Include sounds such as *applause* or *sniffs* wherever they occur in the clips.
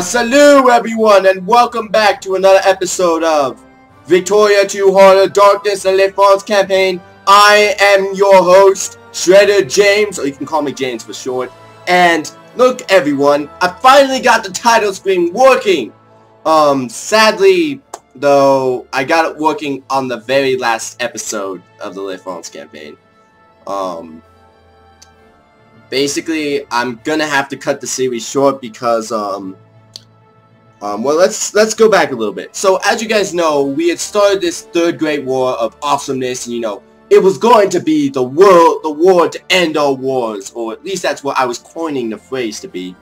Salut everyone and welcome back to another episode of Victoria 2 Heart of Darkness and Falls campaign. I am your host, Shreder James, or you can call me James for short. And look everyone, I finally got the title screen working. Um, sadly, though, I got it working on the very last episode of the Falls campaign. Um, basically, I'm gonna have to cut the series short because, um, um, well, let's let's go back a little bit. So, as you guys know, we had started this third great war of awesomeness, and you know, it was going to be the world, the war to end all wars, or at least that's what I was coining the phrase to be.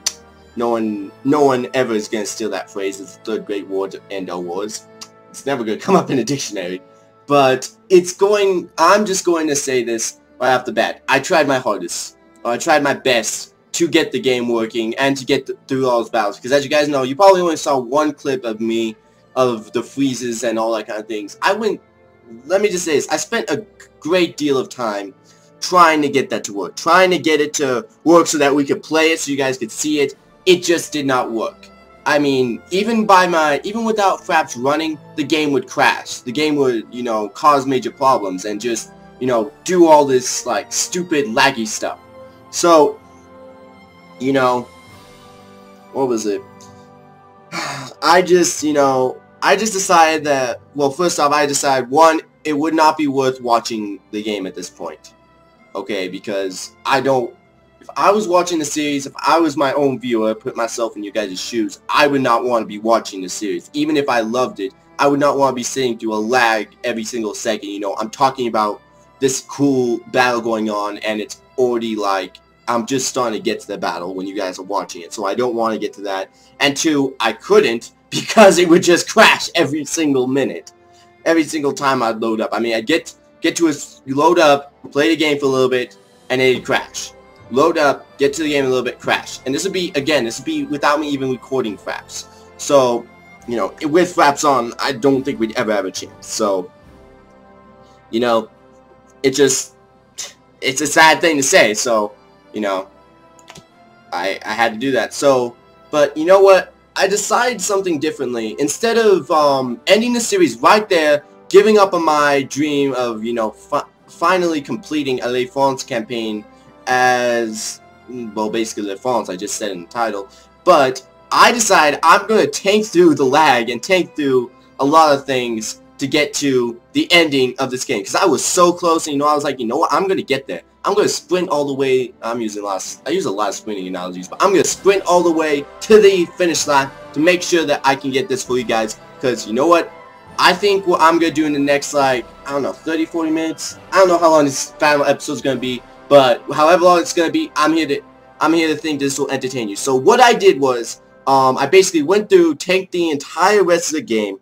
No one, no one ever is gonna steal that phrase. It's the third great war to end all wars. It's never gonna come up in a dictionary, but it's going. I'm just going to say this right off the bat. I tried my hardest. I tried my best to get the game working and to get through all those battles. Because as you guys know, you probably only saw one clip of me of the freezes and all that kind of things. I went, let me just say this, I spent a great deal of time trying to get that to work. Trying to get it to work so that we could play it so you guys could see it. It just did not work. I mean, even by my, even without Fraps running, the game would crash. The game would, you know, cause major problems and just, you know, do all this, like, stupid laggy stuff. So, you know, what was it? *sighs* I just, you know, I just decided that, well, first off, I decided, one, it would not be worth watching the game at this point. Okay, because I don't, if I was watching the series, if I was my own viewer, put myself in you guys' shoes, I would not want to be watching the series. Even if I loved it, I would not want to be sitting through a lag every single second. You know, I'm talking about this cool battle going on and it's already like I'm just starting to get to the battle when you guys are watching it, so I don't want to get to that. And two, I couldn't *laughs* because it would just crash every single minute. Every single time I'd load up. I mean, I'd get, get to a, you load up, play the game for a little bit, and it'd crash. Load up, get to the game a little bit, crash. And this would be, again, this would be without me even recording fraps. So, you know, with fraps on, I don't think we'd ever have a chance. So, you know, it just, it's a sad thing to say, so, you know, I, I had to do that. So, but you know what? I decided something differently. Instead of um, ending the series right there, giving up on my dream of, you know, fi finally completing a Le France campaign as, well, basically Le France, I just said in the title. But I decided I'm going to tank through the lag and tank through a lot of things to get to the ending of this game. Because I was so close, and you know, I was like, you know what, I'm going to get there. I'm going to sprint all the way, I'm using a lot of, I use a lot of sprinting analogies, but I'm going to sprint all the way to the finish line to make sure that I can get this for you guys. Because you know what, I think what I'm going to do in the next, like, I don't know, 30, 40 minutes, I don't know how long this final episode is going to be, but however long it's going to be, I'm here to, I'm here to think this will entertain you. So what I did was, um, I basically went through, tanked the entire rest of the game,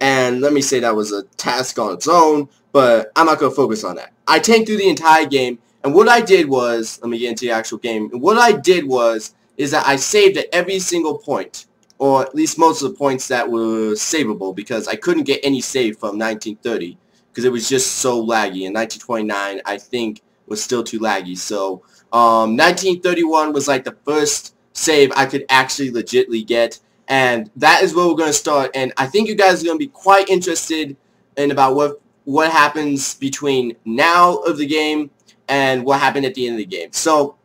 and let me say that was a task on its own, but I'm not going to focus on that. I tanked through the entire game, and what I did was, let me get into the actual game, what I did was, is that I saved at every single point, or at least most of the points that were savable, because I couldn't get any save from 1930, because it was just so laggy, and 1929, I think, was still too laggy, so, um, 1931 was like the first save I could actually legitly get, and that is where we're going to start. And I think you guys are going to be quite interested in about what what happens between now of the game and what happened at the end of the game. So,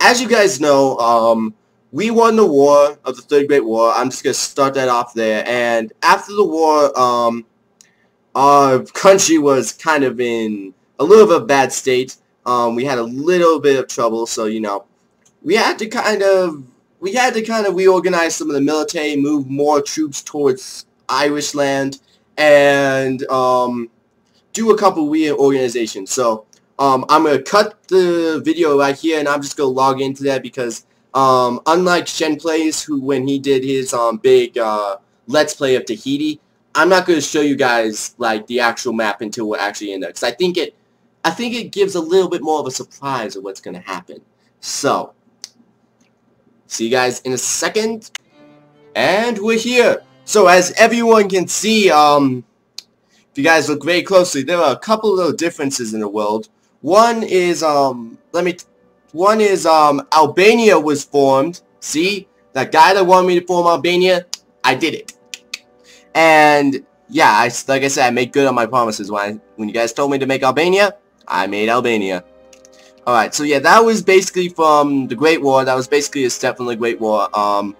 as you guys know, um, we won the war of the Third Great War. I'm just going to start that off there. And after the war, um, our country was kind of in a little bit of a bad state. Um, we had a little bit of trouble, so, you know, we had to kind of we had to kind of reorganize some of the military, move more troops towards Irish land, and um, do a couple reorganizations. So um, I'm going to cut the video right here, and I'm just going to log into that because um, unlike Shen Plays, who when he did his um, big uh, Let's Play of Tahiti, I'm not going to show you guys like the actual map until we're actually in there because I think it, I think it gives a little bit more of a surprise of what's going to happen. So, See you guys in a second. And we're here. So as everyone can see, um, if you guys look very closely, there are a couple little differences in the world. One is, um, let me, one is, um, Albania was formed. See? that guy that wanted me to form Albania, I did it. And yeah, I, like I said, I made good on my promises. When, I, when you guys told me to make Albania, I made Albania. Alright, so yeah, that was basically from the Great War. That was basically a step from the Great War. Um,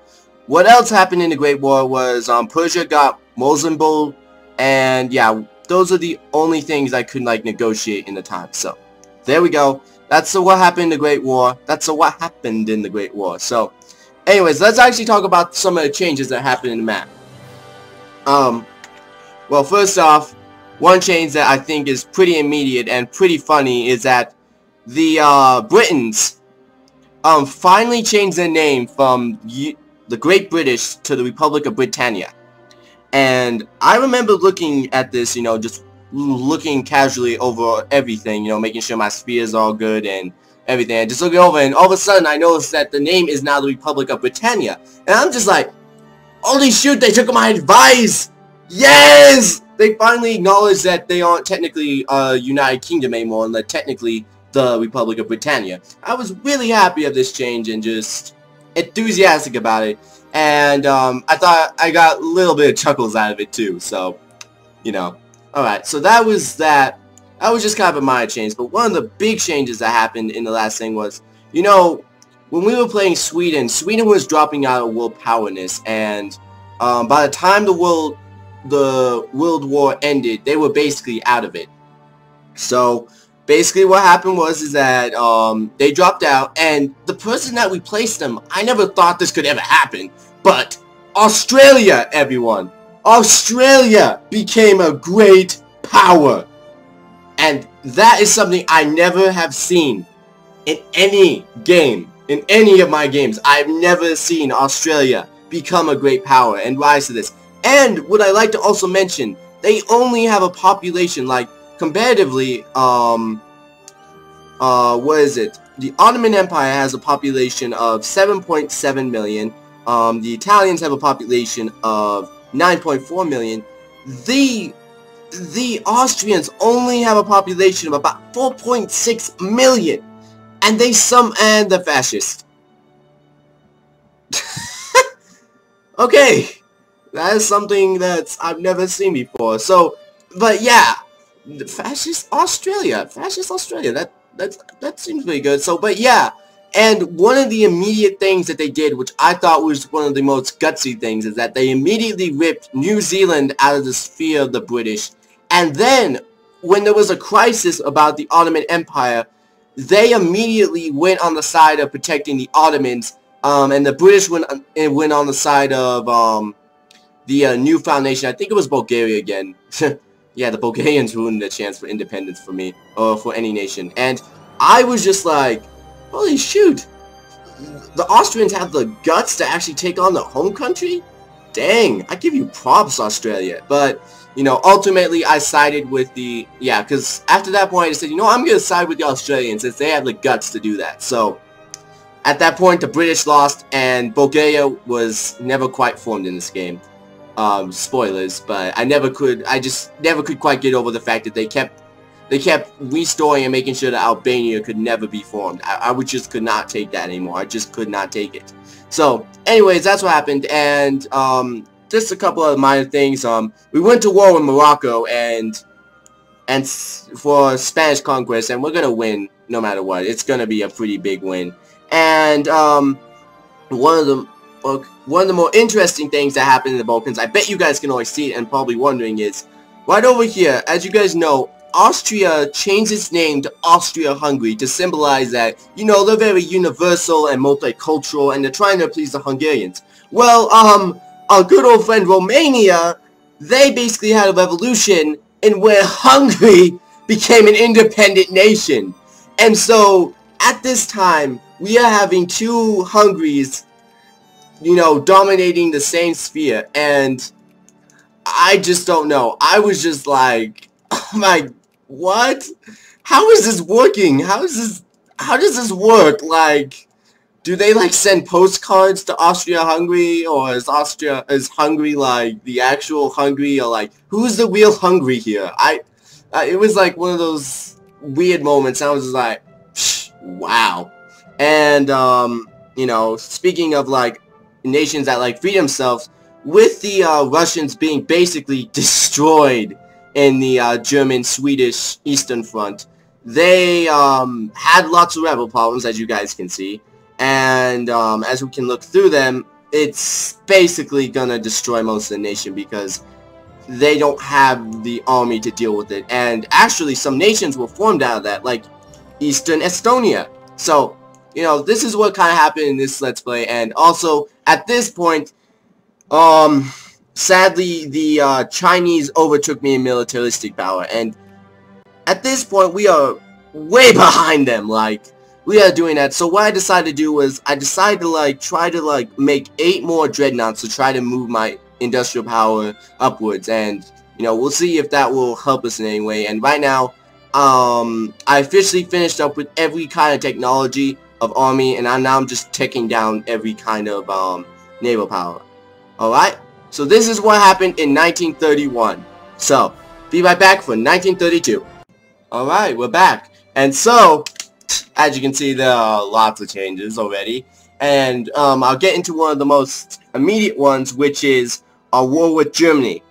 what else happened in the Great War was um, Persia got Mosul, and yeah, those are the only things I could like negotiate in the time. So, there we go. That's what happened in the Great War. That's what happened in the Great War. So, anyways, let's actually talk about some of the changes that happened in the map. Um, well, first off, one change that I think is pretty immediate and pretty funny is that the uh, Britons um, finally changed their name from the Great British to the Republic of Britannia. And I remember looking at this, you know, just looking casually over everything, you know, making sure my sphere is all good and everything. And just looking over and all of a sudden I notice that the name is now the Republic of Britannia. And I'm just like, holy shoot, they took my advice! Yes! They finally acknowledged that they aren't technically a United Kingdom anymore and that technically the Republic of Britannia. I was really happy of this change and just enthusiastic about it. And um, I thought I got a little bit of chuckles out of it too. So, you know. Alright, so that was that. That was just kind of a minor change. But one of the big changes that happened in the last thing was, you know, when we were playing Sweden, Sweden was dropping out of world powerness. And um, by the time the world the World War ended, they were basically out of it. So basically what happened was is that um, they dropped out and the person that we replaced them, I never thought this could ever happen, but Australia, everyone. Australia became a great power. And that is something I never have seen in any game, in any of my games. I've never seen Australia become a great power and rise to this. And what I like to also mention, they only have a population like comparatively, um, uh, what is it? The Ottoman Empire has a population of 7.7 million. Um, the Italians have a population of 9.4 million. The the Austrians only have a population of about 4.6 million. And they some and the fascists. *laughs* okay. That is something that I've never seen before. So, but yeah, fascist Australia, fascist Australia. That that that seems pretty good. So, but yeah, and one of the immediate things that they did, which I thought was one of the most gutsy things, is that they immediately ripped New Zealand out of the sphere of the British. And then, when there was a crisis about the Ottoman Empire, they immediately went on the side of protecting the Ottomans, um, and the British went went on the side of um, the uh, new foundation. I think it was Bulgaria again. *laughs* yeah, the Bulgarians ruined the chance for independence for me, or for any nation. And I was just like, holy shoot, the Austrians have the guts to actually take on the home country? Dang, I give you props, Australia. But, you know, ultimately I sided with the, yeah, because after that point I said, you know, I'm going to side with the Australians since they have the guts to do that. So, at that point the British lost and Bulgaria was never quite formed in this game um, spoilers, but I never could, I just never could quite get over the fact that they kept, they kept restoring and making sure that Albania could never be formed. I, I would just could not take that anymore. I just could not take it. So, anyways, that's what happened, and, um, just a couple of minor things. Um, we went to war with Morocco, and, and for Spanish conquest, and we're gonna win no matter what. It's gonna be a pretty big win. And, um, one of the one of the more interesting things that happened in the Balkans, I bet you guys can always see it and probably wondering is, right over here, as you guys know, Austria changed its name to Austria-Hungary to symbolize that, you know, they're very universal and multicultural and they're trying to please the Hungarians. Well, um, our good old friend Romania, they basically had a revolution in where *laughs* Hungary became an independent nation. And so, at this time, we are having two Hungaries you know, dominating the same sphere. And I just don't know. I was just like, *laughs* oh my, what? How is this working? How is this, how does this work? Like, do they like send postcards to Austria-Hungary or is Austria, is Hungary like the actual Hungary or like, who's the real Hungary here? I, uh, it was like one of those weird moments. I was just like, wow. And, um, you know, speaking of like nations that like free themselves with the uh, Russians being basically *laughs* destroyed in the uh, German-Swedish Eastern Front. They um, had lots of rebel problems, as you guys can see, and um, as we can look through them, it's basically gonna destroy most of the nation because they don't have the army to deal with it. And actually, some nations were formed out of that, like Eastern Estonia. So, you know, this is what kind of happened in this Let's Play. And also, at this point, um, sadly, the uh, Chinese overtook me in militaristic power. And at this point, we are way *laughs* behind them. Like, we are doing that. So what I decided to do was, I decided to, like, try to, like, make eight more dreadnoughts to try to move my industrial power upwards. And, you know, we'll see if that will help us in any way. And right now, um, I officially finished up with every kind of technology of army, and I'm now I'm just taking down every kind of um, naval power. Alright? So this is what happened in 1931. So, be right back for 1932. Alright, we're back. And so, as you can see, there are lots of changes already. And um, I'll get into one of the most immediate ones, which is a war with Germany.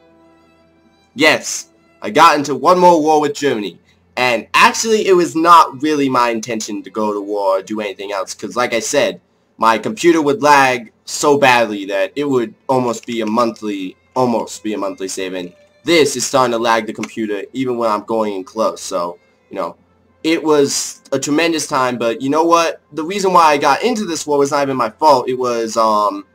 Yes, I got into one more war with Germany. And actually, it was not really my intention to go to war or do anything else. Because like I said, my computer would lag so badly that it would almost be a monthly, almost be a monthly saving. This is starting to lag the computer even when I'm going in close. So, you know, it was a tremendous time. But you know what? The reason why I got into this war was not even my fault. It was, um,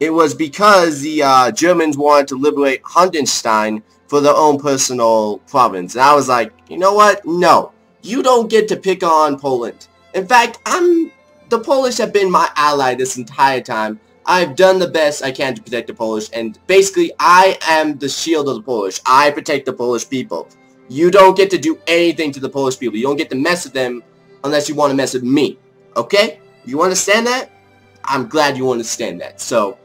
it was because the uh, Germans wanted to liberate Hundenstein for their own personal province. And I was like, you know what? No. You don't get to pick on Poland. In fact, I'm the Polish have been my ally this entire time. I've done the best I can to protect the Polish, and basically, I am the shield of the Polish. I protect the Polish people. You don't get to do anything to the Polish people. You don't get to mess with them unless you want to mess with me. Okay? You understand that? I'm glad you understand that. So,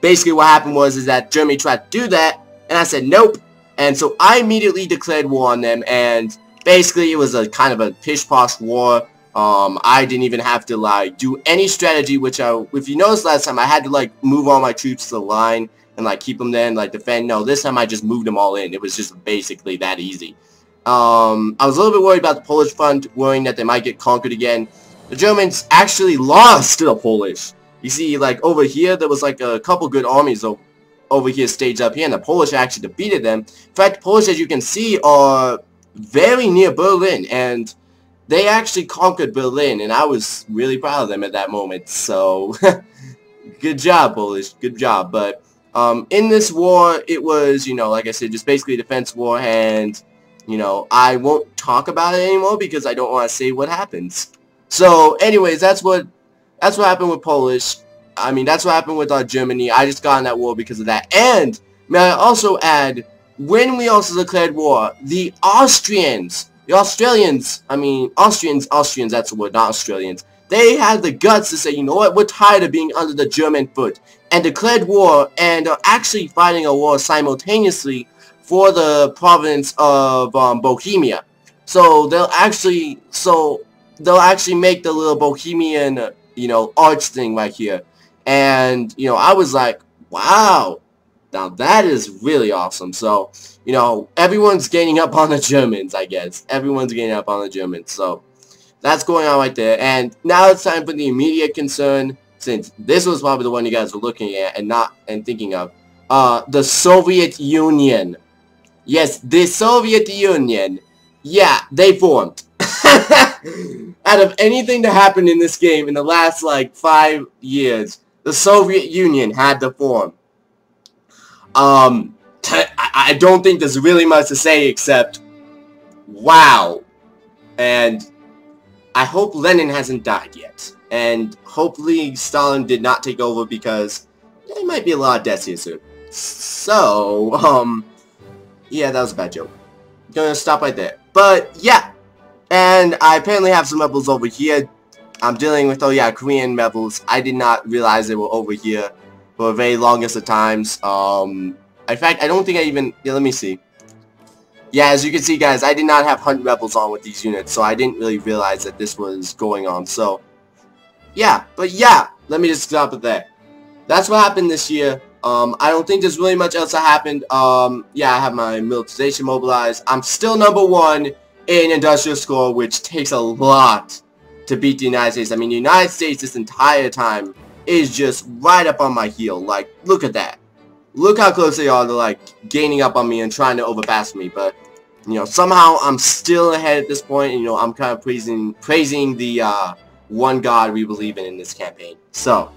basically what happened was is that Germany tried to do that, and I said nope. And so I immediately declared war on them, and basically it was a kind of a pish-posh war. Um, I didn't even have to like do any strategy, which I, if you noticed last time, I had to like move all my troops to the line and like keep them there and like defend. No, this time I just moved them all in. It was just basically that easy. Um, I was a little bit worried about the Polish front, worrying that they might get conquered again. The Germans actually *laughs* lost to the Polish. You see, like over here, there was like a couple good armies over, over here staged up here, and the Polish actually defeated them. In fact, Polish, as you can see, are very near Berlin, and they actually conquered Berlin, and I was really proud of them at that moment. So, *laughs* good job, Polish. Good job. But um, in this war, it was, you know, like I said, just basically defense war, and, you know, I won't talk about it anymore because I don't want to say what happens. So, anyways, that's what that's what happened with Polish. I mean, that's what happened with uh, Germany. I just got in that war because of that. And, may I also add, when we also declared war, the Austrians, the Australians, I mean, Austrians, Austrians, that's the word, not Australians, they had the guts to say, you know what, we're tired of being under the German foot, and declared war, and are actually fighting a war simultaneously for the province of um, Bohemia. So they'll actually, so they'll actually make the little Bohemian you know, arch thing right here. And, you know, I was like, wow, now that is really awesome. So, you know, everyone's gaining up on the Germans, I guess. Everyone's gaining up on the Germans. So, that's going on right there. And now it's time for the immediate concern, since this was probably the one you guys were looking at and not and thinking of. Uh, the Soviet Union. Yes, the Soviet Union. Yeah, they formed. *laughs* out of anything that happened in this game in the last like five years, the Soviet Union had to form. Um, I don't think there's really much to say except, wow. And I hope Lenin hasn't died yet. And hopefully Stalin did not take over because there might be a lot of deaths here soon. So, um, yeah, that was a bad joke. Gonna stop right there. But, yeah, and I apparently have some rebels over here. I'm dealing with, oh yeah, Korean rebels. I did not realize they were over here for the very longest of times. Um, in fact, I don't think I even, yeah, let me see. Yeah, as you can see, guys, I did not have Hunt Rebels on with these units, so I didn't really realize that this was going on. So, yeah, but yeah, let me just stop it there. That's what happened this year. Um, I don't think there's really much else that happened. Um, yeah, I have my militarization mobilized. I'm still number one in industrial score, which takes a lot to beat the United States. I mean, the United States this entire time is just right up on my heel. Like, look at that. Look how close they are to, like, gaining up on me and trying to overpass me. But, you know, somehow I'm still ahead at this point. And, you know, I'm kind of praising praising the uh, one God we believe in in this campaign. So,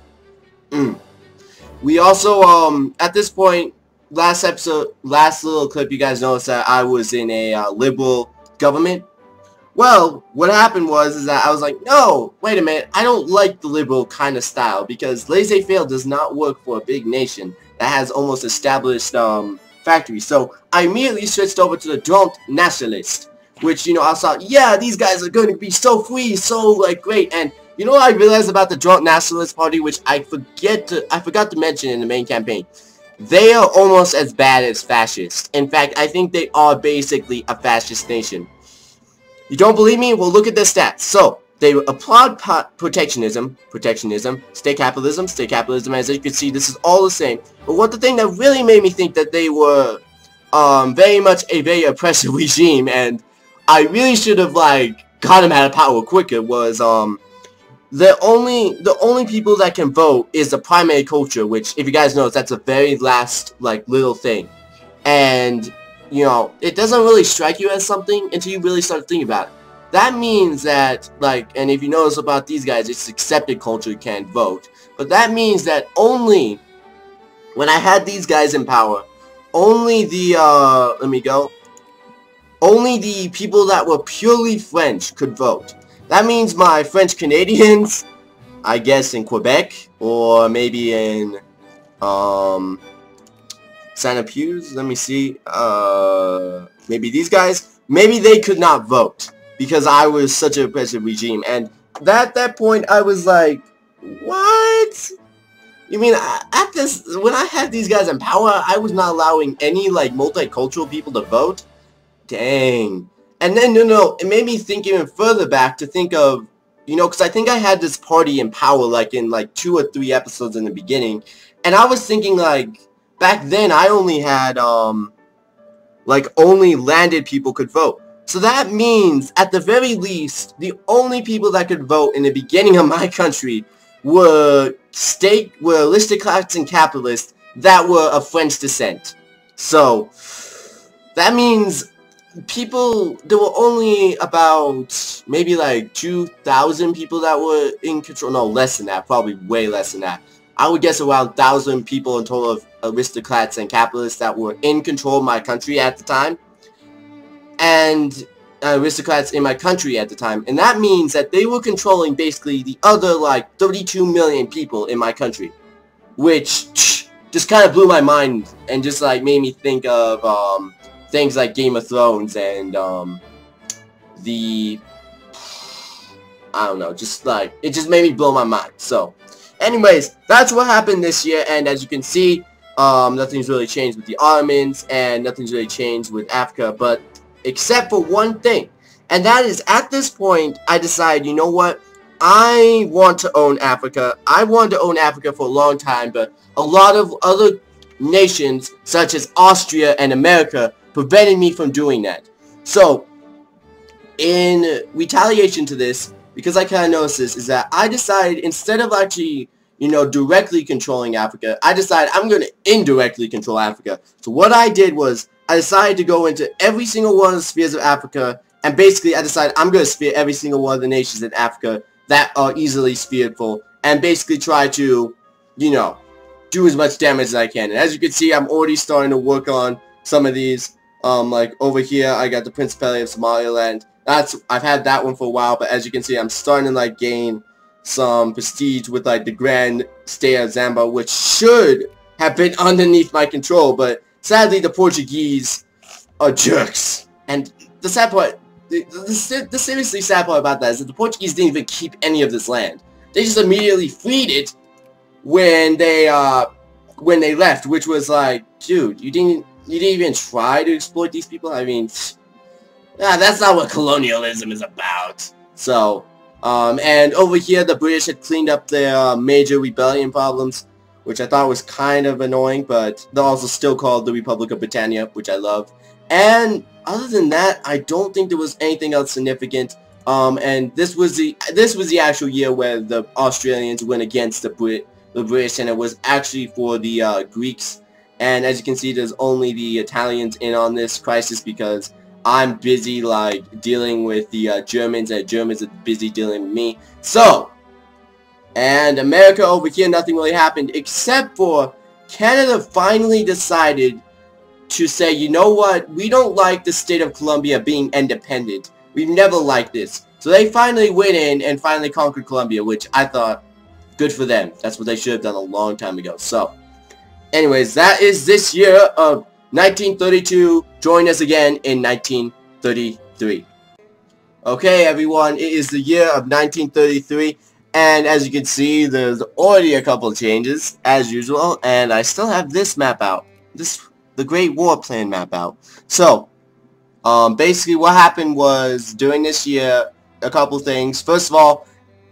mm. we also, um, at this point, last episode, last little clip, you guys noticed that I was in a uh, liberal government. Well, what happened was is that I was like, no, wait a minute, I don't like the liberal kind of style because laissez-faire does not work for a big nation that has almost established um, factories. So I immediately switched over to the Drone Nationalist, which, you know, I thought, yeah, these guys are going to be so free, so, like, great. And you know what I realized about the Drunk Nationalist Party, which I forget to, I forgot to mention in the main campaign? They are almost as bad as fascists. In fact, I think they are basically a fascist nation. You don't believe me? Well, look at their stats. So, they applaud protectionism, protectionism, state capitalism, state capitalism. As you can see, this is all the same. But what the thing that really made me think that they were um, very much a very oppressive *laughs* regime, and I really should have like got them out of power quicker, was um, the only the only people that can vote is the primary culture, which if you guys know, that's a very last like little thing, and you know, it doesn't really strike you as something until you really start thinking about it. That means that, like, and if you notice about these guys, it's accepted culture can't vote. But that means that only when I had these guys in power, only the, uh, let me go, only the people that were purely French could vote. That means my French Canadians, *laughs* I guess in Quebec, or maybe in, um, Santa Pews, let me see, uh, maybe these guys, maybe they could not vote because I was such a oppressive regime. And at that point, I was like, what? You mean at this, when I had these guys in power, I was not allowing any, like, multicultural people to vote? Dang. And then, no, no, it made me think even further back to think of, you know, because I think I had this party in power, like, in, like, two or three episodes in the beginning. And I was thinking, like, back then I only had, um, like only landed people could vote. So that means, at the very least, the only people that could vote in the beginning of my country were state, were aristocrats and capitalists that were of French descent. So, that means people, there were only about maybe like 2,000 people that were in control. No, less than that, probably way less than that. I would guess around 1,000 people in total of aristocrats and capitalists that were in control of my country at the time. And uh, aristocrats in my country at the time. And that means that they were controlling basically the other like 32 million people in my country. Which just kind of blew my mind and just like made me think of um, things like Game of Thrones and um, the... I don't know, just like, it just made me blow my mind. So, anyways, that's what happened this year. And as you can see, um, nothing's really changed with the Ottomans, and nothing's really changed with Africa, but except for one thing. And that is, at this point, I decide, you know what? I want to own Africa. I wanted to own Africa for a long time, but a lot of other nations, such as Austria and America, prevented me from doing that. So, in retaliation to this, because I kind of noticed this, is that I decided, instead of actually you know, directly controlling Africa. I decided I'm going to indirectly control Africa. So what I did was I decided to go into every single one of the spheres of Africa, and basically I decided I'm going to sphere every single one of the nations in Africa that are easily spheredful, and basically try to, you know, do as much damage as I can. And as you can see, I'm already starting to work on some of these. Um, like over here, I got the Principality of Somaliland. That's I've had that one for a while, but as you can see, I'm starting to like gain some prestige with like the Grand State of Zambia, which should have been *laughs* underneath my control, but sadly the Portuguese are jerks. And the sad part, the, the, the seriously sad part about that is that the Portuguese didn't even keep any of this land. They just immediately freed it when they uh when they left, which was like, dude, you didn't you didn't even try to exploit these people. I mean, *sniffs* ah, that's not what colonialism is about. So Um, and over here, the British had cleaned up their uh, major rebellion problems, which I thought was kind of annoying, but they're also still called the Republic of Britannia, which I love. And other than that, I don't think there was anything else significant. Um, and this was the this was the actual year where the Australians went against the Brit the British, and it was actually for the uh, Greeks. And as you can see, there's only the Italians in on this crisis because I'm busy like dealing with the uh, Germans, and Germans are busy dealing with me. So, and America over here, nothing really happened except for Canada finally decided to say, you know what, we don't like the state of Colombia being independent. We've never liked this. So they finally went in and finally conquered Colombia, which I thought, good for them. That's what they should have done a long time ago. So, anyways, that is this year of 1932. Join us again in 1933. Okay, everyone, it is the year of 1933. And as you can see, there's already a couple of changes, as usual. And I still have this map out. This the Great War Plan map out. So, um, basically what happened was, during this year, a couple things. First of all,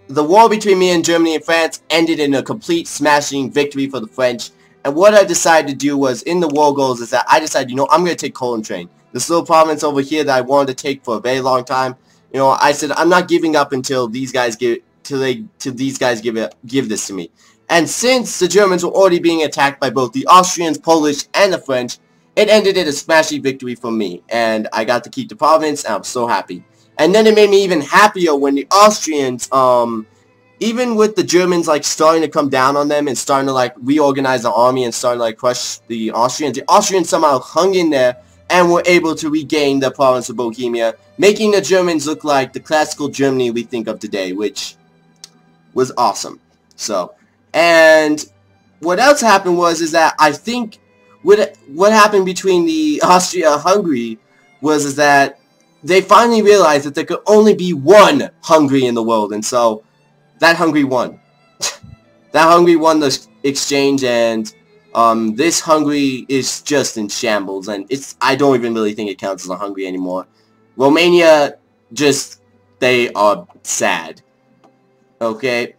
the war between me and Germany and France ended in a complete smashing victory for the French. And what I decided to do was, in the war goals, is that I decided, you know, I'm going to take Colon Train. This little province over here that I wanted to take for a very long time. You know, I said, I'm not giving up until these guys give, till they, till these guys give it, give this to me. And since the Germans were already being attacked by both the Austrians, Polish, and the French, it ended in a smashing victory for me. And I got to keep the province, and I'm so happy. And then it made me even happier when the Austrians, um, even with the Germans like starting to come down on them and starting to like reorganize the army and starting to like crush the Austrians, the Austrians somehow hung in there and were able to regain the province of Bohemia, making the Germans look like the classical Germany we think of today, which was awesome. So, and what else happened was is that I think what what happened between the *laughs* Austria-Hungary was is that they finally realized that there could only be one Hungary in the world, and so that Hungary won. *laughs* that Hungary won the exchange, and um, this Hungary is just in shambles, and it's I don't even really think it counts as a Hungary anymore. Romania, just they are sad. Okay,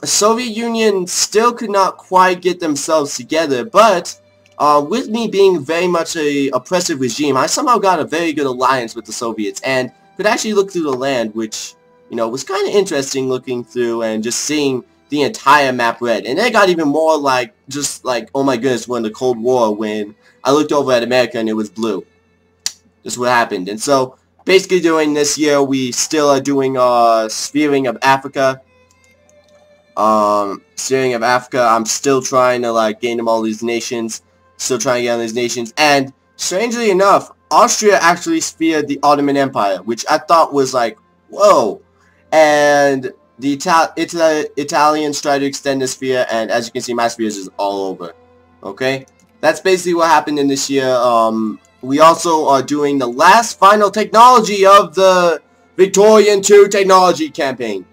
the Soviet Union still could not quite get themselves together, but uh, with me being very much a oppressive regime, I somehow got a very good alliance with the Soviets and could actually look through the land, which, you know, was kind of interesting looking through and just seeing the entire map red. And it got even more like, just like, oh my goodness, when the Cold War, when I looked over at America and it was blue. Just what happened. And so, basically during this year, we still are doing our Spheering of Africa um, steering of Africa. I'm still trying to like gain them all these nations, still trying to get on these nations. And strangely enough, Austria actually speared the Ottoman Empire, which I thought was like, whoa. And the Ital Ita Italians tried to extend the sphere, and as you can see, my sphere is just all over. Okay? That's basically what happened in this year. Um, we also are doing the last final technology of the Victorian 2 technology campaign.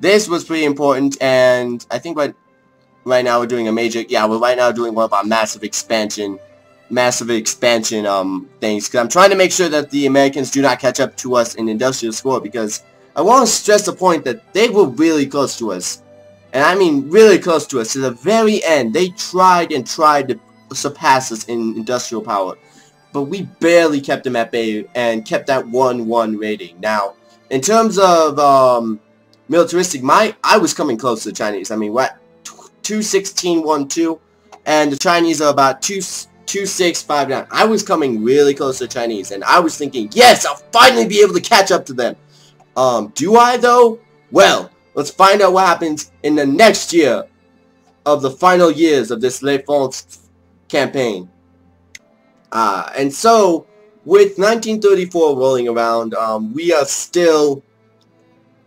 This was pretty important, and I think right, right now we're doing a major, yeah, we're right now doing one of our massive expansion, massive expansion um things, because I'm trying to make sure that the Americans do not catch up to us in industrial score, because I want to stress the point that they were really close to us. And I mean really close to us. To the very end, they tried and tried to surpass us in industrial power. But we barely kept them at bay and kept that 1-1 rating. Now, in terms of um, militaristic, my I was coming close to the Chinese. I mean, what 216 1 2 and the Chinese are about 2 2659. I was coming really close to the Chinese and I was thinking, "Yes, I'll finally be able to catch up to them." Um, do I though? Well, let's find out what happens in the next year of the final years of this Le France campaign. Uh, and so, with 1934 rolling around, um, we are still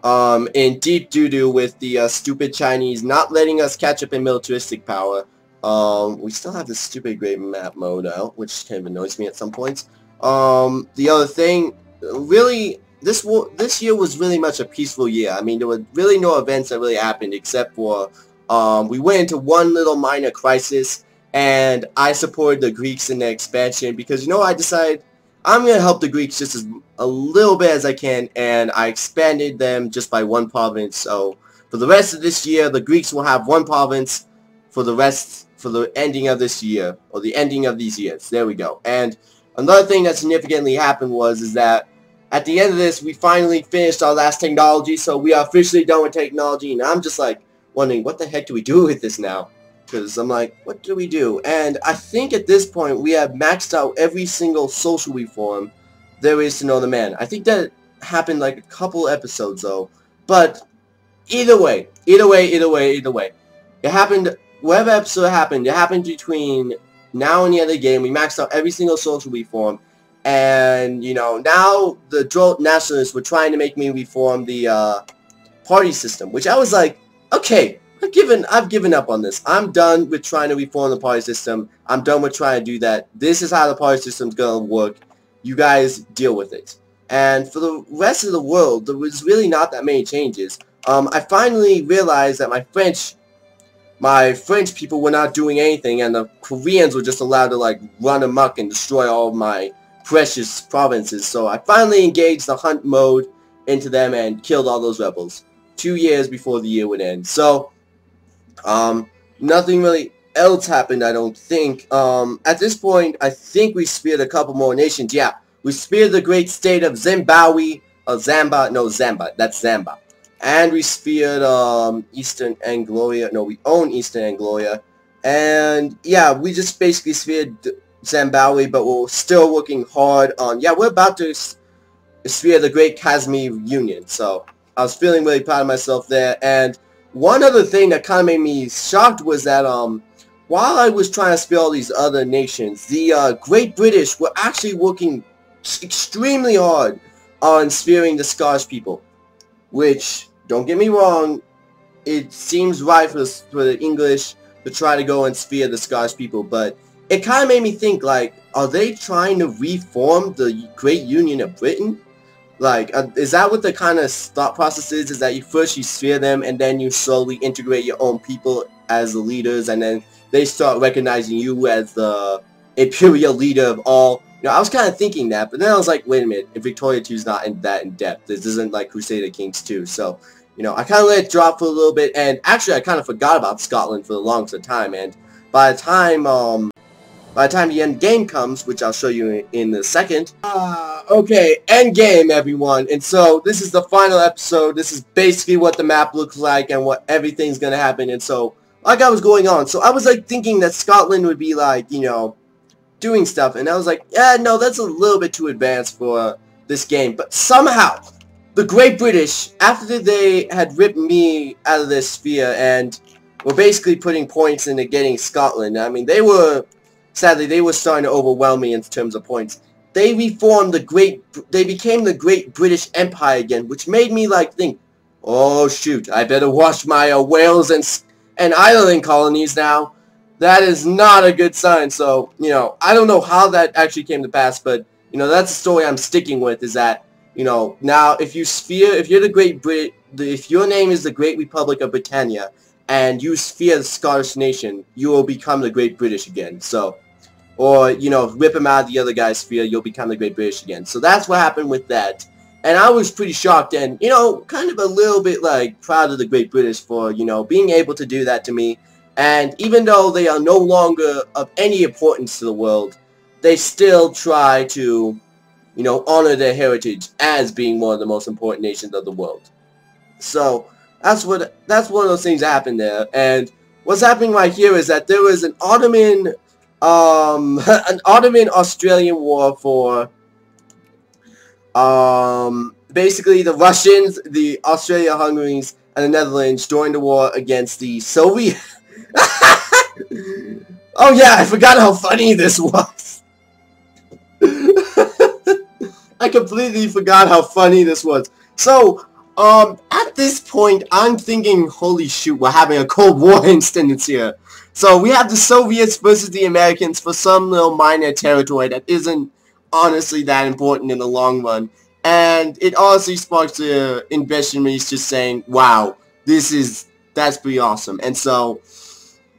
um, in deep doo-doo with the uh, stupid Chinese not letting us catch up in militaristic power. Um, we still have the stupid great map mode out, which kind of annoys me at some points. Um, the other thing, really, this this year was really much a peaceful year. I mean, there were really no events that really happened except for um, we went into one little minor crisis, and I supported the Greeks in their expansion because, you know, I decided I'm going to help the Greeks just as a little bit as I can, and I expanded them just by one province. So for the rest of this year, the Greeks will have one province for the rest, for the ending of this year, or the ending of these years. There we go. And another thing that significantly happened was is that at the end of this, we finally finished our last technology, so we are officially done with technology, and I'm just like wondering, what the heck do we do with this now? Because I'm like, what do we do? And I think at this point we have maxed out every single social reform there is to know the man. I think that happened like a couple episodes though. But either way, either way, either way, either way. It happened, whatever episode happened, it happened between now and the the game. We maxed out every single social reform. And, you know, now the Drolt nationalists were trying to make me reform the uh, party system, which I was like, okay, I've given I've given up on this. I'm done with trying to reform the party system. I'm done with trying to do that. This is how the party system's gonna work. You guys deal with it. And for the rest of the world, there was really not that many changes. Um, I finally realized that my French, my French people were not doing anything, and the Koreans were just allowed to like run amok and destroy all of my precious provinces. So I finally engaged the hunt mode into them and killed all those rebels two years before the year would end. So um, nothing really else happened, I don't think. Um, at this point, I think we speared a couple more nations. Yeah, we speared the great state of Zimbabwe, uh, Zamba, no, Zamba, that's Zamba. And we speared um, Eastern Angloria, no, we own Eastern Angloria. And yeah, we just basically speared Zimbabwe, but we're still working hard on, yeah, we're about to spear the Great Kashmir Union. So I was feeling really proud of myself there. And one other thing that kind of made me shocked was that um, while I was trying to spell these other nations, the uh, Great British were actually working extremely hard on spearing the Scottish people. Which, don't get me wrong, it seems right for the, for the English to try to go and spear the Scottish people, but it kind of made me think, like, are they trying to reform the Great Union of Britain? Like, uh, is that what the kind of thought process is? Is that you first you sphere them and then you slowly integrate your own people as the leaders and then they start recognizing you as the imperial leader of all. You know, I was kind of thinking that, but then I was like, wait a minute, if Victoria 2 is not in that in depth, this isn't like Crusader Kings 2. So, you know, I kind of let it drop for a little bit, and actually I kind of forgot about Scotland for the longest time, and by the time, um, by the time the end game comes, which I'll show you in, a second. Uh, okay, end game, everyone. And so this is the final episode. This is basically what the map looks like and what everything's going to happen. And so, like I was going on. So I was like thinking that Scotland would be like, you know, doing stuff. And I was like, yeah, no, that's a little bit too advanced for this game. But somehow, the Great British, after they had ripped me out of this sphere and were basically putting points into getting Scotland, I mean, they were Sadly, they were starting to overwhelm me in terms of points. They reformed the great, they became the great British Empire again, which made me like think, oh shoot, I better watch my uh, Wales and, and Ireland colonies now. That is not a good sign. So, you know, I don't know how that actually came to pass, but, you know, that's the story I'm sticking with is that, you know, now if you sphere, if you're the Great Brit, if your name is the Great Republic of Britannia, and you sphere the Scottish nation, you will become the Great British again. So, or, you know, rip him out of the other guy's sphere, you'll become the Great British again. So that's what happened with that. And I was pretty shocked and, you know, kind of a little bit, like, proud of the Great British for, you know, being able to do that to me. And even though they are no longer of any importance to the world, they still try to, you know, honor their heritage as being one of the most important nations of the world. So, that's what, that's one of those things that happened there. And what's happening right here is that there was an Ottoman um, *laughs* an Ottoman Australian war for um, basically the Russians, the Austria-Hungaries, and the Netherlands joined the war against the Soviet. *laughs* oh yeah, I forgot how funny this was. *laughs* I completely forgot how funny this was. So, um, at this point, I'm thinking, holy shoot, we're having a Cold War instance here. So we have the Soviets versus the Americans for some little minor territory that isn't honestly that important in the long run. And it honestly sparks the investor me just saying, wow, this is, that's pretty awesome. And so,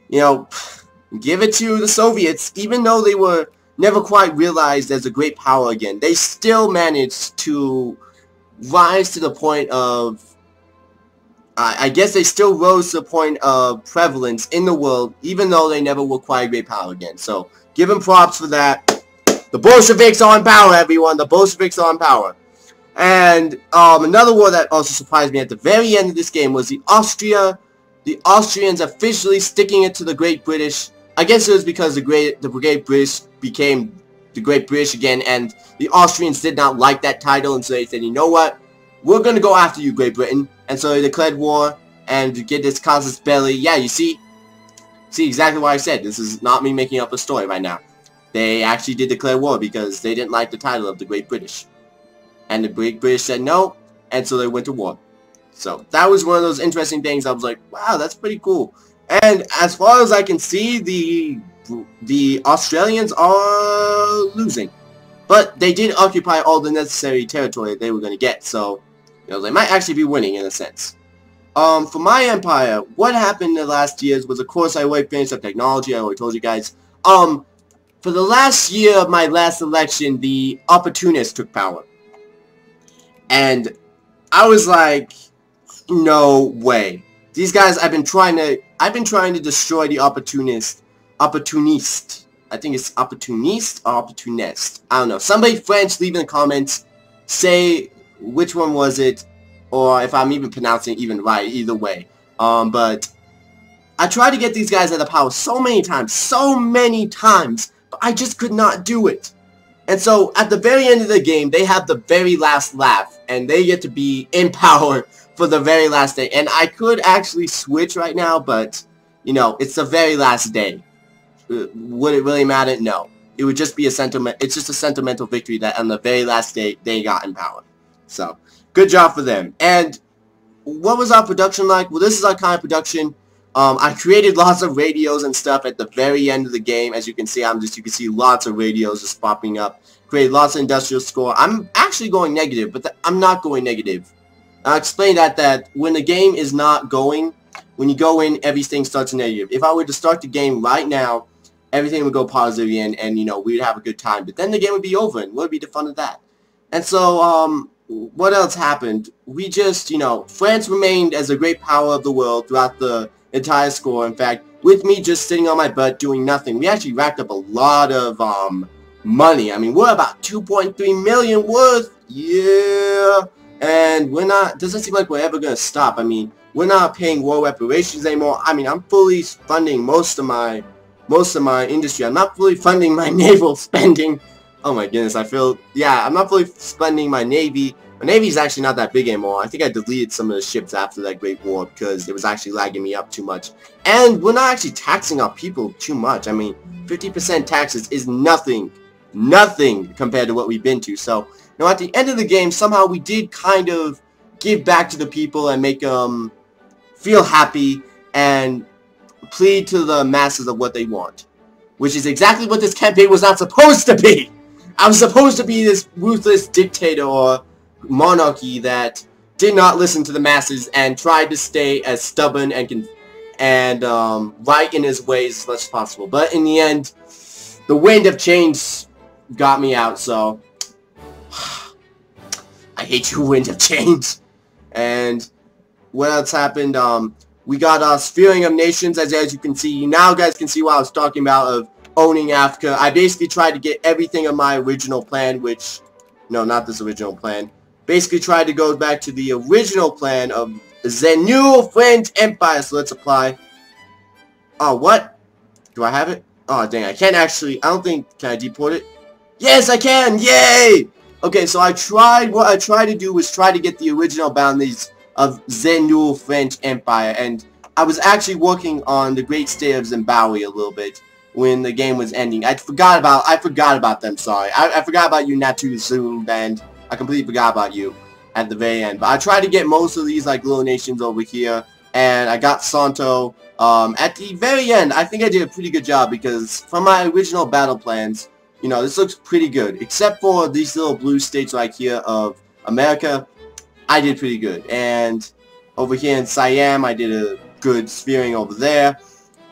you know, give it to the Soviets, even though they were never quite realized as a great power again. They still managed to rise to the point of I guess they still rose to the point of prevalence in the world, even though they never will acquire great power again. So, give them props for that. The Bolsheviks are in power, everyone. The Bolsheviks are in power. And um, another war that also surprised me at the very end of this game was the Austria, the Austrians officially sticking it to the Great British. I guess it was because the Great, the Great British became the Great British again, and the Austrians did not like that title, and so they said, you know what? We're gonna go after you, Great Britain. And so they declared war, and to get this casus belli. yeah, you see, see exactly what I said. This is not me making up a story right now. They actually did declare war because they didn't like the title of the Great British. And the Great British said no, and so they went to war. So that was one of those interesting things. I was like, wow, that's pretty cool. And as far as I can see, the the Australians are losing. But they did occupy all the necessary territory they were going to get, so you know, they might actually be winning in a sense. Um, for my empire, what happened in the last years was, of course, I already finished up technology. I already told you guys. Um, for the last year of my last election, the opportunists took power. And I was like, no way. These guys, I've been trying to, I've been trying to destroy the opportunist, opportunist. I think it's opportunist or opportunist. I don't know. Somebody French, leave in the comments. Say which one was it, or if I'm even pronouncing even right, either way. Um, but I tried to get these guys out of power so many times, so many times, but I just could not do it. And so at the very end of the game, they have the very last laugh, and they get to be in *laughs* power for the very last day. And I could actually switch right now, but, you know, it's the very last day. Uh, would it really matter? No. It would just be a sentiment. It's just a sentimental victory that on the very last day, they got in power. So, good job for them. And what was our production like? Well, this is our kind of production. Um, I created lots of radios and stuff at the very end of the game. As you can see, I'm just you can see lots of radios just popping up. Created lots of industrial score. I'm actually going negative, but I'm not going negative. I'll explain that that when the game is not going, when you go in, everything starts negative. If I were to start the game right now, everything would go positive again, and you know we'd have a good time. But then the game would be over, and what would be the fun of that? And so, um, what else happened? We just, you know, France remained as a great power of the world throughout the entire score. In fact, with me just sitting on my butt doing nothing, we actually racked up a lot of um, money. I mean, we're about 2.3 million worth. Yeah. And we're not, doesn't seem like we're ever going to stop. I mean, we're not paying war reparations anymore. I mean, I'm fully funding most of my, most of my industry. I'm not fully funding my *laughs* naval spending. Oh my goodness, I feel, yeah, I'm not fully spending my Navy. My Navy is actually not that big anymore. I think I deleted some of the ships after that Great War because it was actually lagging me up too much. And we're not actually taxing our people too much. I mean, 50% taxes is nothing, nothing compared to what we've been to. So, know, at the end of the game, somehow we did kind of give back to the people and make them feel happy and plead to the masses of what they want. Which is exactly what this campaign was not supposed to be! I was supposed to be this ruthless dictator or monarchy that did not listen to the masses and tried to stay as stubborn and and um, right in his ways as much as possible. But in the end, the wind of change got me out, so *sighs* I hate you, wind of change. And what else happened? Um, we got us Fearing of Nations, as, as you can see. Now guys can see what I was talking about of owning Africa. I basically tried to get everything of my original plan, which, no, not this original plan. Basically tried to go back to the original plan of the new French Empire. So let's apply. Oh, what? Do I have it? Oh, dang, I can't actually, I don't think, can I deport it? Yes, I can! Yay! Okay, so I tried, what I tried to do was try to get the original boundaries of the new French Empire, and I was actually working on the great state of Zimbabwe a little bit when the game was ending. I forgot about I forgot about them, sorry. I, I forgot about you Natu Zoom band. I completely forgot about you at the very end. But I tried to get most of these like little nations over here and I got Santo. Um, at the very end, I think I did a pretty good job because from my original battle plans, you know, this looks pretty good. Except for these little blue states right here of America, I did pretty good. And over here in Siam, I did a good spearing over there.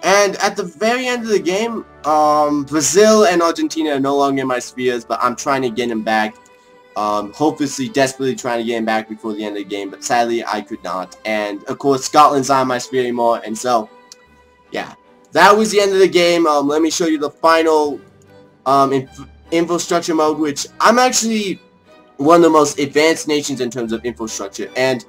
And at the very end of the game, um, Brazil and Argentina are no longer in my spheres, but I'm trying to get them back. Um, hopelessly, desperately trying to get him back before the end of the game, but sadly I could not. And of course, Scotland's not on my sphere anymore, and so, yeah. That was the end of the game. Um, let me show you the final um, inf infrastructure mode, which I'm actually one of the most advanced nations in terms of infrastructure. And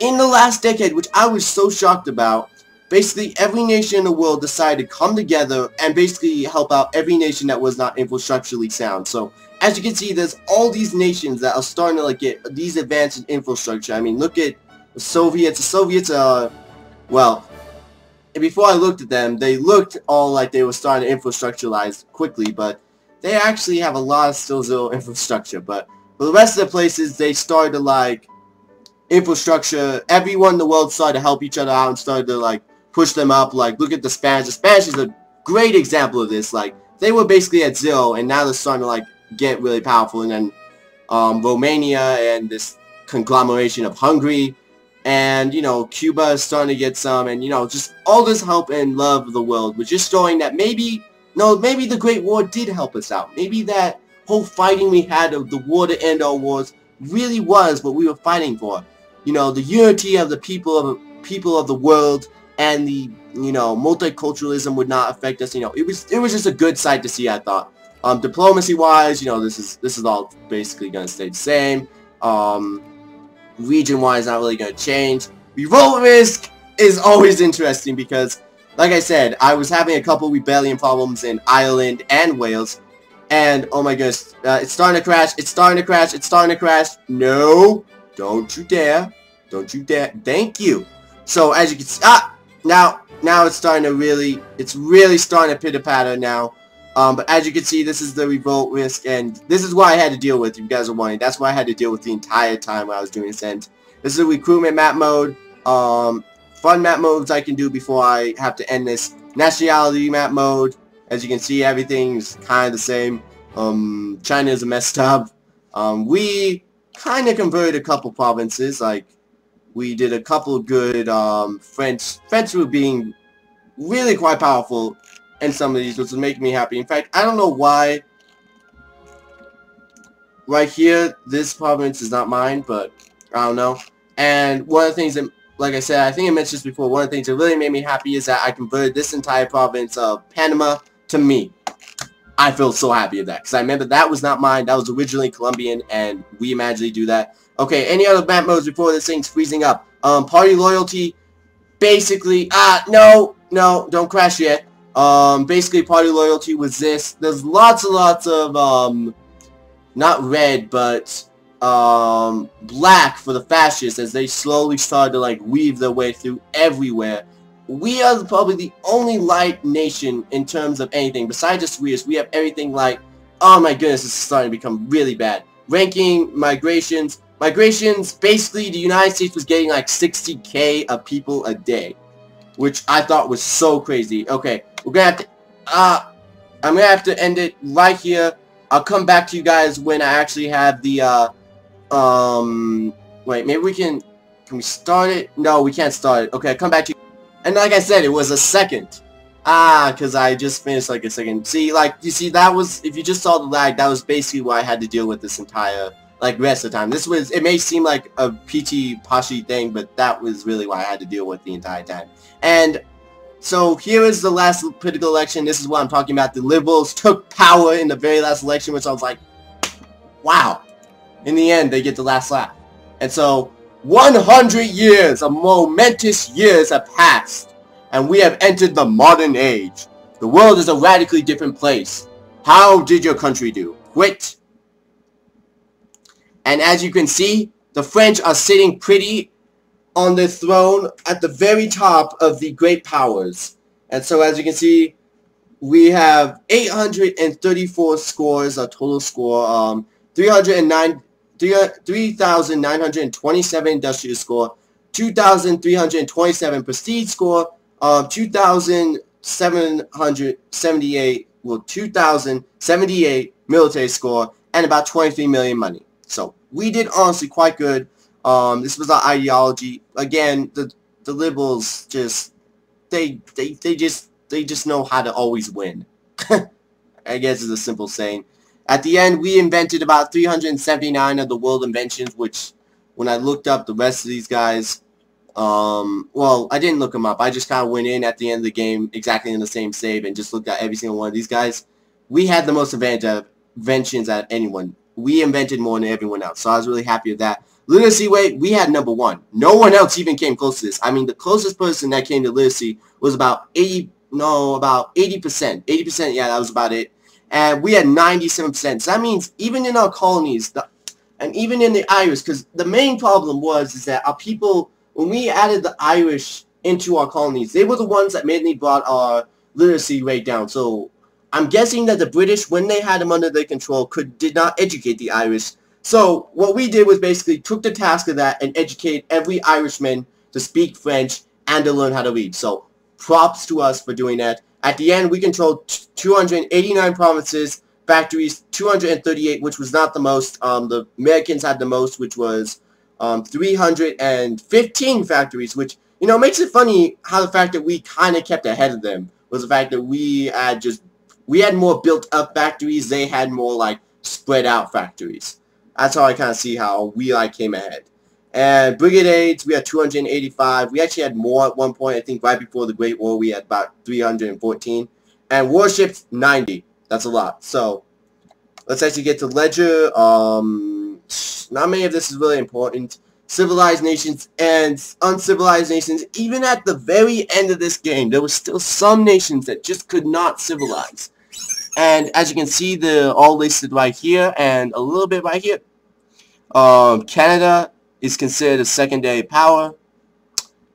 in the last decade, which I was so shocked about, basically every nation in the world decided to come together and basically help out every nation that was not infrastructurally sound. So as you can see, there's all these nations that are starting to like get these advanced infrastructure. I mean, look at the Soviets. The Soviets are, well, before I looked at them, they looked all like they were starting to infrastructuralize quickly, but they actually have a lot of still zero infrastructure. But for the rest of the places, they started to like infrastructure. Everyone in the world started to help each other out and started to like push them up. Like, look at the Spanish. The Spanish is a great example of this. Like, they were basically at zero, and now they're starting to like get really powerful. And then um, Romania and this conglomeration of Hungary and, you know, Cuba is starting to get some. And, you know, just all this help and love of the world was just showing that maybe, no, maybe the Great War did help us out. Maybe that whole fighting we had of the war to end all wars really was what we were fighting for. You know, the unity of the people of people of the world and the you know multiculturalism would not affect us. You know, it was it was just a good sight to see. I thought. Um, diplomacy-wise, you know, this is this is all basically going to stay the same. Um, region-wise, not really going to change. Revolt risk is always interesting because, like I said, I was having a couple rebellion problems in Ireland and Wales, and oh my goodness, uh, it's starting to crash. It's starting to crash. It's starting to crash. No, don't you dare! Don't you dare! Thank you. So as you can see, ah, now now it's starting to really, it's really starting to pitter patter now. Um, but as you can see, this is the revolt risk, and this is what I had to deal with, you guys are wondering. That's what I had to deal with the entire time while I was doing Ascent. This is a recruitment map mode. Um, fun map modes I can do before I have to end this. Nationality map mode. As you can see, everything's kind of the same. Um, China is messed up. Um, we kind of converted a couple provinces, like we did a couple good um, French. French were being really quite powerful and some of these, which will make me happy. In fact, I don't know why right here, this province is not mine, but I don't know. And one of the things that, like I said, I think I mentioned this before, one of the things that really made me happy is that I converted this entire province of Panama to me. I feel so happy of that, because I remember that was not mine, that was originally Colombian, and we magically do that. Okay, any other map modes before this thing's freezing up? Um, party loyalty, basically, ah, no, no, don't crash yet. Um, basically, party loyalty was this. There's lots and lots of, um, not red, but, um, black for the fascists as they slowly started to, like, weave their way through everywhere. We are probably the only light nation in terms of anything. Besides the Swedes, we have everything like, oh my goodness, this is starting to become really bad. Ranking, migrations, migrations, basically the United States was getting like 60k of people a day which I thought was so crazy. Okay, we're gonna have to, uh, I'm gonna have to end it right here. I'll come back to you guys when I actually have the, uh, um, wait, maybe we can, can we start it? No, we can't start it. Okay, I'll come back to you. And like I said, it was a second. Ah, because I just finished like a second. See, like, you see, that was, if you just saw the lag, that was basically what I had to deal with this entire like rest of the time. This was, it may seem like a peachy Pashi thing, but that was really what I had to deal with the entire time. And so here is the last political election. This is what I'm talking about. The Liberals took power in the very last election, which I was like, wow. In the end, they get the last laugh. And so 100 years of momentous years have passed, and we have entered the modern age. The world is a radically different place. How did your country do? Quit and as you can see, the French are sitting pretty on the throne at the very top of the great powers. And so as you can see, we have 834 scores, a total score, um, 309, 3,927 industrial score, 2,327 prestige score, um, 2,778, well, 2,078 military score, and about 23 million money. So we did honestly quite good. Um, this was our ideology. Again, the the liberals just they they they just they just know how to always win. *laughs* I guess is a simple saying. At the end, we invented about 379 of the world inventions, which when I looked up the rest of these guys, um, well, I didn't look them up. I just kind of went in at the end of the game exactly in the same save and just looked at every single one of these guys. We had the most advantage of inventions of anyone. We invented more than everyone else, so I was really happy with that. Literacy rate, we had number one. No one else even came close to this. I mean, the closest person that came to literacy was about 80, no, about 80%. 80%, yeah, that was about it. And we had 97%. So that means even in our colonies, the, and even in the Irish, because the main problem was is that our people, when we added the Irish into our colonies, they were the ones that mainly brought our literacy rate down. So I'm guessing that the British, when they had them under their control, could did not educate the Irish so what we did was basically took the task of that and educate every Irishman to speak French and to learn how to read. So props to us for doing that. At the end, we controlled 289 provinces, factories 238, which was not the most. Um, the Americans had the most, which was um, 315 factories, which, you know, makes it funny how the fact that we kind of kept ahead of them was the fact that we had just, we had more built-up factories. They had more, like, spread out factories. That's how I kind of see how we like came ahead. And brigades, we had 285. We actually had more at one point. I think right before the Great War, we had about 314. And warships, 90. That's a lot. So, let's actually get to ledger. Um, not many of this is really important. Civilized nations and uncivilized nations. Even at the very end of this game, there was still some nations that just could not civilize. And as you can see, they're all listed right here and a little bit right here. Um, Canada is considered a secondary power.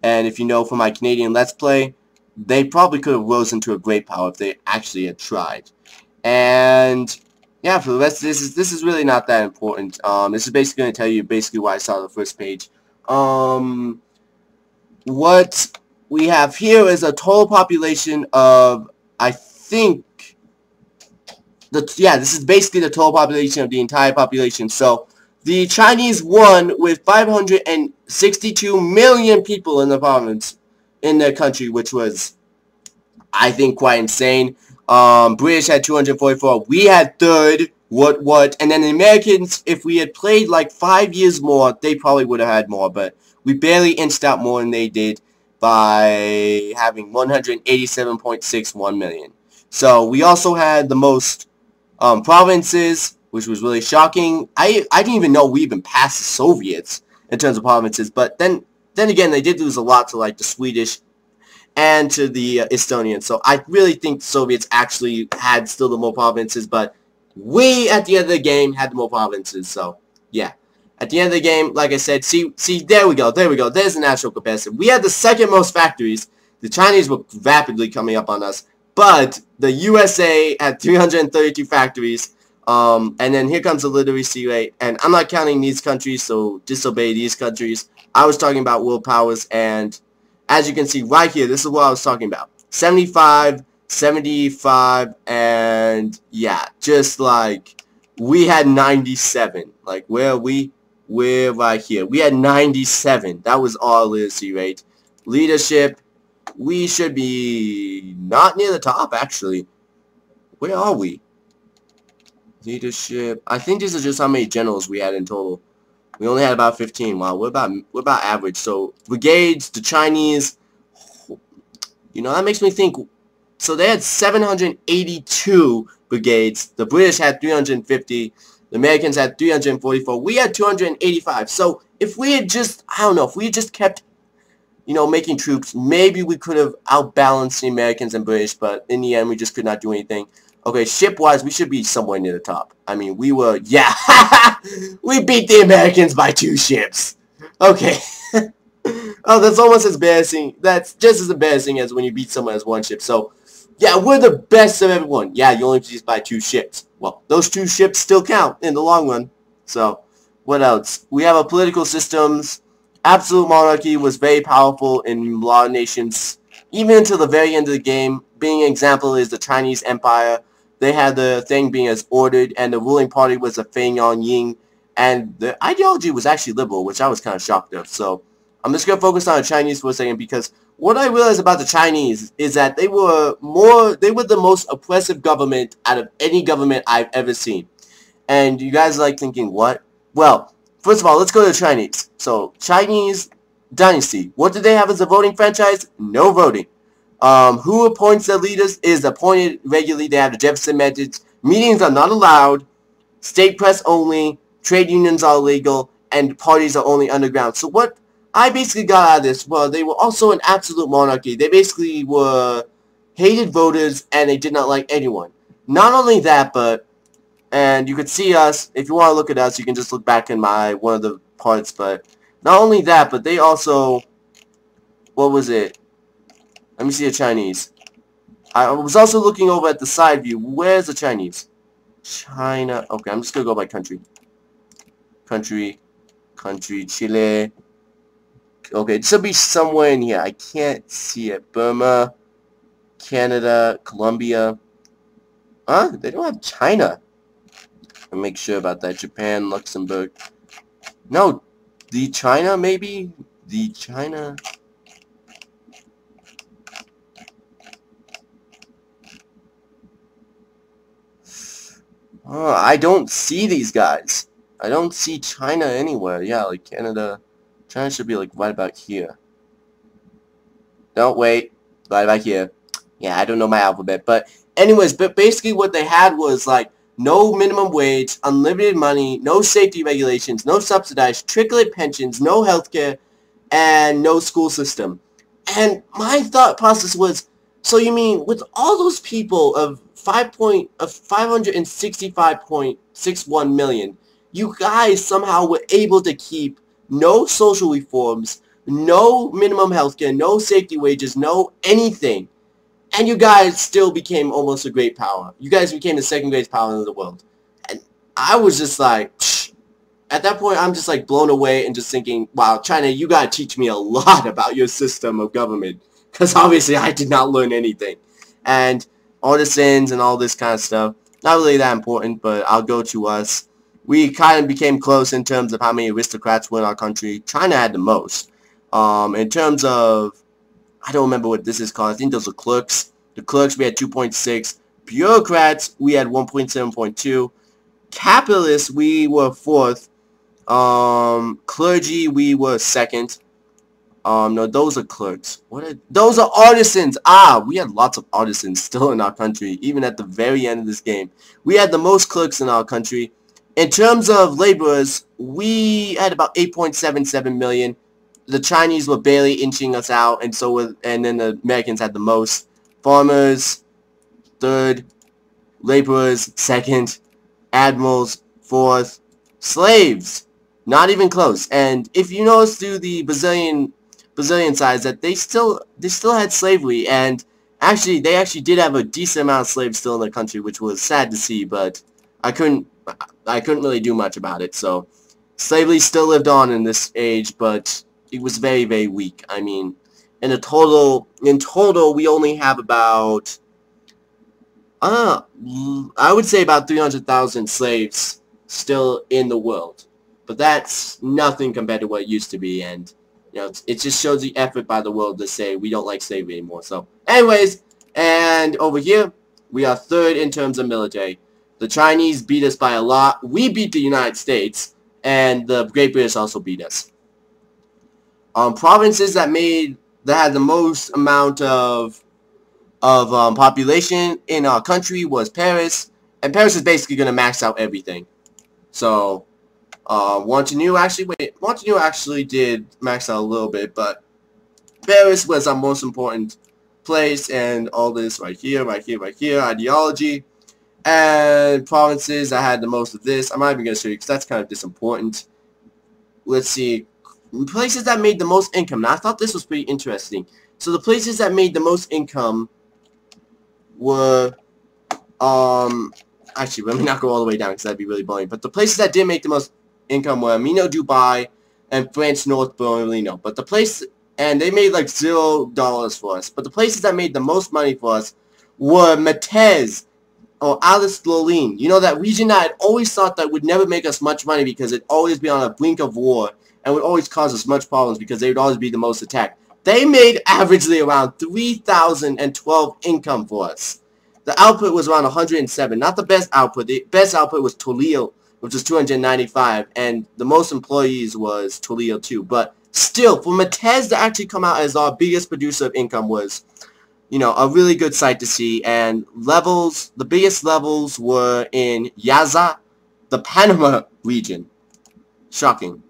And if you know from my Canadian Let's Play, they probably could have rose into a great power if they actually had tried. And yeah, for the rest this, is this is really not that important. Um, this is basically going to tell you basically why I saw the first page. Um, what we have here is a total population of, I think, the yeah, this is basically the total population of the entire population. So the Chinese won with 562 million people in the province, in their country, which was, I think, quite insane. Um, British had 244. We had third. What, what? And then the Americans, if we had played like five years more, they probably would have had more. But we barely inched out more than they did by having 187.61 million. So we also had the most um, provinces which was really shocking. I I didn't even know we even passed the Soviets in terms of provinces, but then then again, they did lose a lot to like the Swedish and to the uh, Estonians. So I really think the Soviets actually had still the more provinces, but we at the end of the game had the more provinces. So yeah. At the end of the game, like I said, see, see, there we go, there we go. There's the natural comparison. We had the second most factories. The Chinese were rapidly coming up on us, but the USA had 332 factories, um, and then here comes the literacy rate. And I'm not counting these countries, so disobey these countries. I was talking about world powers, and as you can see right here, this is what I was talking about. 75, 75, and yeah, just like we had 97. Like, where are we? We're right here. We had 97. That was our literacy rate. Leadership, we should be not near the top, actually. Where are we? Leadership. I think this is just how many generals we had in total. We only had about 15. Wow, we're about we're about average. So brigades, the Chinese, you know, that makes me think. So they had 782 brigades. The British had 350. The Americans had 344. We had 285. So if we had just, I don't know, if we had just kept, you know, making troops, maybe we could have outbalanced the Americans and British. But in the end, we just could not do anything. Okay, ship-wise, we should be somewhere near the top. I mean, we were, *laughs* yeah, we beat the Americans by two ships. Okay. *laughs* oh, that's almost as embarrassing. That's just as embarrassing as when you beat someone as one ship. So, yeah, we're the best of everyone. Yeah, you only beat by two ships. Well, those two ships still count in the long run. So, what else? We have a political systems. Absolute monarchy was very powerful in a lot of nations, even until the very end of the game. Being an example is the Chinese Empire they had the thing being as ordered, and the ruling party was the Feng Yuan Ying, and the ideology was actually liberal, which I was kind of shocked of. So I'm just going to focus on the Chinese for a second because what I realized about the Chinese is that they were more, they were the most oppressive government out of any government I've ever seen. And you guys are like thinking, what? Well, first of all, let's go to the Chinese. So, Chinese dynasty. What do they have as a voting franchise? No voting. Um, who appoints their leaders is appointed regularly. They have the Jefferson methods. Meetings are not allowed. State press only. Trade unions are illegal. And parties are only underground. So what I basically got out of this, well, they were also an absolute monarchy. They basically were hated voters and they did not like anyone. Not only that, but, and you can see us, if you want to look at us, you can just look back in my, one of the parts, but not only that, but they also, what was it? Let me see the Chinese. I was also looking over at the side view. Where's the Chinese? China. Okay, I'm just to go by country. Country. Country. Chile. Okay, it should be somewhere in here. I can't see it. Burma, Canada, Colombia. Huh? They don't have China. Make sure about that. Japan, Luxembourg. No, the China maybe? The China... Oh, I don't see these guys. I don't see China anywhere. Yeah, like Canada... China should be like right about here. Don't wait. Right about here. Yeah, I don't know my alphabet. But anyways, but basically what they had was like no minimum wage, unlimited money, no safety regulations, no subsidized, trinket pensions, no healthcare, and no school system. And my thought process was, so you mean with all those people of 5 point of 565.61 million, you guys somehow were able to keep no social reforms, no minimum health care, no safety wages, no anything. And you guys still became almost a great power. You guys became the second greatest power in the world. And I was just like, Psh. at that point, I'm just like blown away and just thinking, wow, China, you got to teach me a *laughs* lot about your system of government. Because obviously I did not learn anything. And sins and all this kind of stuff, not really that important, but I'll go to us we kind of became close in terms of how many aristocrats were in our country. China had the most. Um, in terms of, I don't remember what this is called. I think those are clerks. The clerks, we had 2.6. Bureaucrats, we had 1.7.2. Capitalists, we were fourth. Um, clergy, we were second. Um, no, those are clerks. What are, those are artisans. Ah, we had lots of artisans still in our country, even at the very end of this game. We had the most clerks in our country. In terms of laborers, we had about 8.77 million. The Chinese were barely inching us out, and so were, and then the Americans had the most. Farmers, third. Laborers, second. Admirals, fourth. Slaves, not even close. And if you notice through the Brazilian Brazilian sides that they still they still had slavery, and actually they actually did have a decent amount of slaves still in the country, which was sad to see. But I couldn't I couldn't really do much about it. So slavery still lived on in this age, but it was very, very weak. I mean, in a total, in total, we only have about, uh, I would say about 300,000 slaves still in the world. But that's nothing compared to what it used to be, and, you know, it just shows the effort by the world to say we don't like slavery anymore. So, anyways, and over here, we are third in terms of military. The Chinese beat us by a lot. We beat the United States, and the Great British also beat us. Um, provinces that made that had the most amount of of um, population in our country was Paris, and Paris is basically going to max out everything. So, uh, actually wait, Montenegro actually did max out a little bit, but Paris was our most important place, and all this right here, right here, right here, ideology. And provinces, I had the most of this. I'm not even going to show you because that's kind of disimportant. Let's see. Places that made the most income. Now, I thought this was pretty interesting. So the places that made the most income were, um, actually, let me not go all the way down because that'd be really boring. But the places that did make the most income were Mino, Dubai, and France, North Berlin. But the place, and they made like zero dollars for us. But the places that made the most money for us were Metz, or Alsace-Lorraine. You know, that region that I always thought that would never make us much money because it'd always be on a brink of war and would always cause us much problems because they would always be the most attacked. they made averagely around 3,012 income for us. The output was around 107. Not the best output. The best output was Tolio, which was 295, and the most employees was Tolio too. But still, for Matez to actually come out as our biggest producer of income was, you know, a really good sight to see. And levels, the biggest levels were in Yaza, the Panama region. Shocking.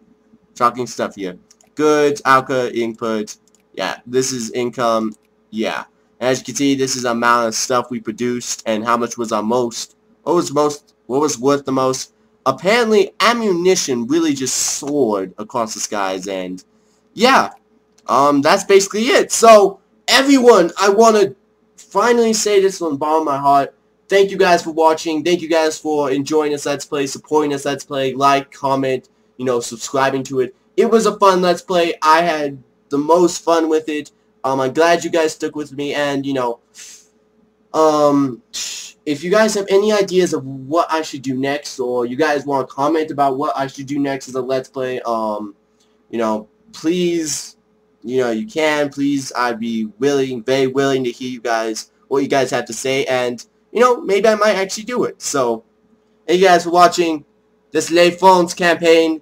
Shocking stuff here. Goods, Alka, input. Yeah, this is income. Yeah. As you can see, this is amount of stuff we produced and how much was our most. What was most? What was worth the most? Apparently, ammunition really just soared across the skies, and yeah, um, that's basically it. So, everyone, I want to finally say this from the bottom of my heart. Thank you guys for watching. Thank you guys for enjoying this Let's Play, supporting this Let's Play, like, comment, you know, subscribing to it. It was a fun Let's Play. I had the most fun with it. Um, I'm glad you guys stuck with me, and, you know, um, if you guys have any ideas of what I should do next, or you guys want to comment about what I should do next as a Let's Play, um, you know, please, you know, you can, please, I'd be willing, very willing to hear you guys, what you guys have to say, and, you know, maybe I might actually do it. So, thank you guys for watching this Lay Phones campaign.